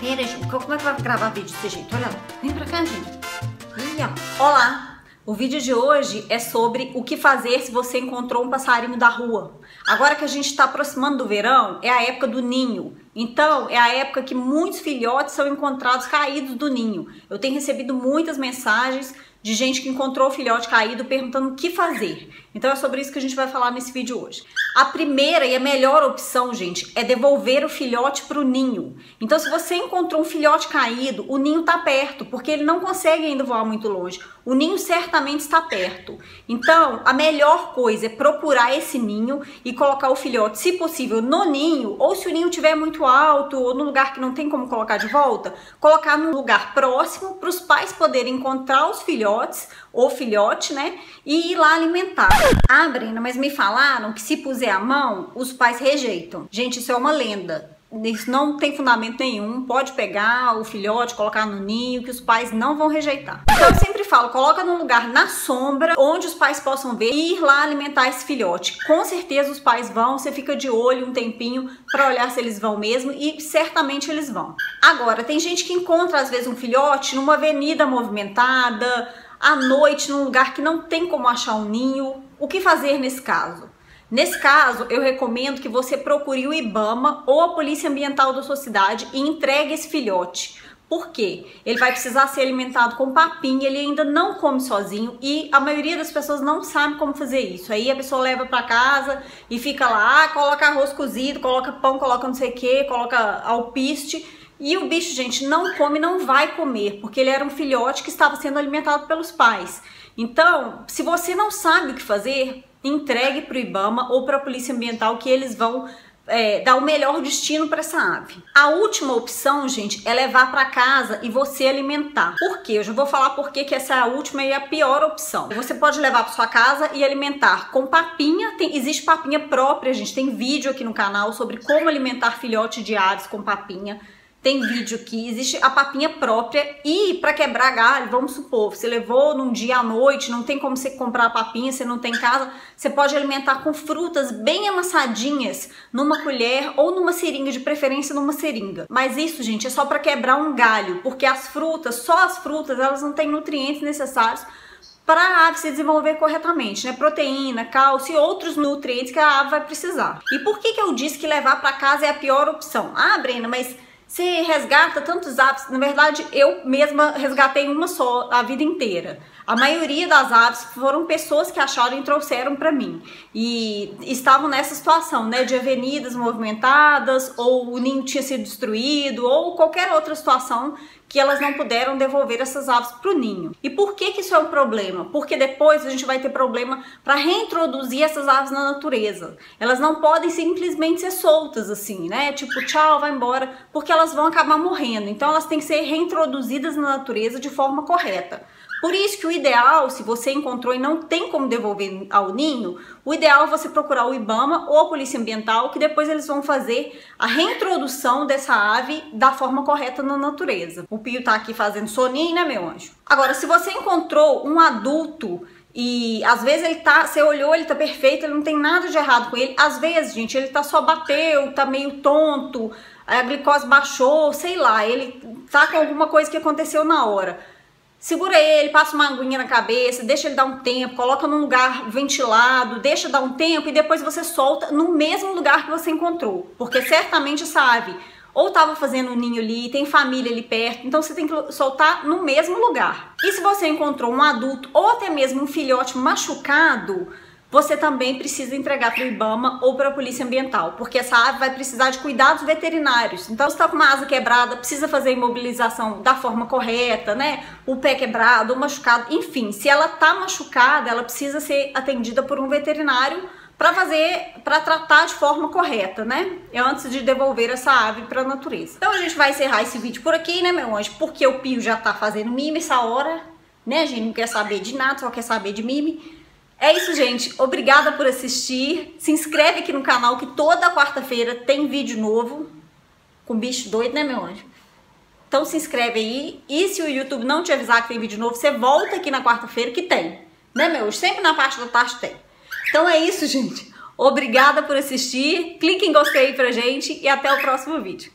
Pera, gente, como é que vai gravar vídeo desse jeito? Olha lá, vem pra cá, gente. Ó. Olá! O vídeo de hoje é sobre o que fazer se você encontrou um passarinho da rua. Agora que a gente está aproximando do verão, é a época do ninho. Então, é a época que muitos filhotes são encontrados caídos do ninho. Eu tenho recebido muitas mensagens de gente que encontrou o filhote caído perguntando o que fazer. Então é sobre isso que a gente vai falar nesse vídeo hoje. A primeira e a melhor opção, gente, é devolver o filhote para o ninho. Então se você encontrou um filhote caído, o ninho está perto, porque ele não consegue ainda voar muito longe. O ninho certamente está perto. Então, a melhor coisa é procurar esse ninho e colocar o filhote, se possível, no ninho, ou se o ninho estiver muito alto ou no lugar que não tem como colocar de volta, colocar num lugar próximo para os pais poderem encontrar os filhotes ou filhote, né? E ir lá alimentar. Ah, Brena, mas me falaram que se puser a mão, os pais rejeitam. Gente, isso é uma lenda. Isso não tem fundamento nenhum. Pode pegar o filhote, colocar no ninho, que os pais não vão rejeitar. Então eu sempre falo, coloca num lugar na sombra, onde os pais possam ver e ir lá alimentar esse filhote. Com certeza os pais vão, você fica de olho um tempinho para olhar se eles vão mesmo e certamente eles vão. Agora, tem gente que encontra às vezes um filhote numa avenida movimentada, à noite, num lugar que não tem como achar um ninho. O que fazer nesse caso? Nesse caso, eu recomendo que você procure o IBAMA ou a Polícia Ambiental da sua cidade e entregue esse filhote. Por quê? Ele vai precisar ser alimentado com papinha, ele ainda não come sozinho e a maioria das pessoas não sabe como fazer isso. Aí a pessoa leva para casa e fica lá, coloca arroz cozido, coloca pão, coloca não sei o que, coloca alpiste e o bicho, gente, não come, não vai comer, porque ele era um filhote que estava sendo alimentado pelos pais. Então, se você não sabe o que fazer, entregue para o IBAMA ou para a Polícia Ambiental que eles vão é, dar o melhor destino para essa ave. A última opção, gente, é levar para casa e você alimentar. Por quê? Eu já vou falar por que essa é a última e a pior opção. Você pode levar para sua casa e alimentar com papinha. Tem, existe papinha própria, gente. Tem vídeo aqui no canal sobre como alimentar filhote de aves com papinha. Tem vídeo aqui, existe a papinha própria e para quebrar galho, vamos supor, você levou num dia à noite, não tem como você comprar a papinha, você não tem casa, você pode alimentar com frutas bem amassadinhas numa colher ou numa seringa, de preferência numa seringa. Mas isso, gente, é só para quebrar um galho, porque as frutas, só as frutas, elas não têm nutrientes necessários para a ave se desenvolver corretamente, né? Proteína, cálcio e outros nutrientes que a ave vai precisar. E por que que eu disse que levar para casa é a pior opção? Ah, Brena, mas você resgata tantos aves. Na verdade, eu mesma resgatei uma só a vida inteira. A maioria das aves foram pessoas que acharam e trouxeram para mim. E estavam nessa situação, né, de avenidas movimentadas, ou o ninho tinha sido destruído, ou qualquer outra situação que elas não puderam devolver essas aves para o ninho. E por que, que isso é um problema? Porque depois a gente vai ter problema para reintroduzir essas aves na natureza. Elas não podem simplesmente ser soltas assim, né? Tipo, tchau, vai embora, porque elas vão acabar morrendo. Então elas têm que ser reintroduzidas na natureza de forma correta. Por isso que o ideal, se você encontrou e não tem como devolver ao ninho, o ideal é você procurar o IBAMA ou a Polícia Ambiental, que depois eles vão fazer a reintrodução dessa ave da forma correta na natureza. O Pio tá aqui fazendo soninho, né, meu anjo? Agora, se você encontrou um adulto e às vezes ele tá, você olhou, ele tá perfeito, ele não tem nada de errado com ele. Às vezes, gente, ele tá só bateu, tá meio tonto, a glicose baixou, sei lá, ele tá com alguma coisa que aconteceu na hora Segura ele, passa uma aguinha na cabeça, deixa ele dar um tempo, coloca num lugar ventilado, deixa dar um tempo e depois você solta no mesmo lugar que você encontrou. Porque certamente essa ave ou estava fazendo um ninho ali, tem família ali perto, então você tem que soltar no mesmo lugar. E se você encontrou um adulto ou até mesmo um filhote machucado, você também precisa entregar para o IBAMA ou para a Polícia Ambiental, porque essa ave vai precisar de cuidados veterinários. Então, se está com uma asa quebrada, precisa fazer a imobilização da forma correta, né? O pé quebrado, o machucado, enfim, se ela está machucada, ela precisa ser atendida por um veterinário para fazer, para tratar de forma correta, né? Antes de devolver essa ave para a natureza. Então a gente vai encerrar esse vídeo por aqui, né, meu anjo? Porque o Pio já tá fazendo mime essa hora, né? A gente não quer saber de nada, só quer saber de mime. É isso, gente. Obrigada por assistir. Se inscreve aqui no canal que toda quarta-feira tem vídeo novo. Com bicho doido, né, meu anjo? Então se inscreve aí. E se o YouTube não te avisar que tem vídeo novo, você volta aqui na quarta-feira que tem. Né, meu? Sempre na parte da tarde tem. Então é isso, gente. Obrigada por assistir. Clique em gostei pra gente e até o próximo vídeo.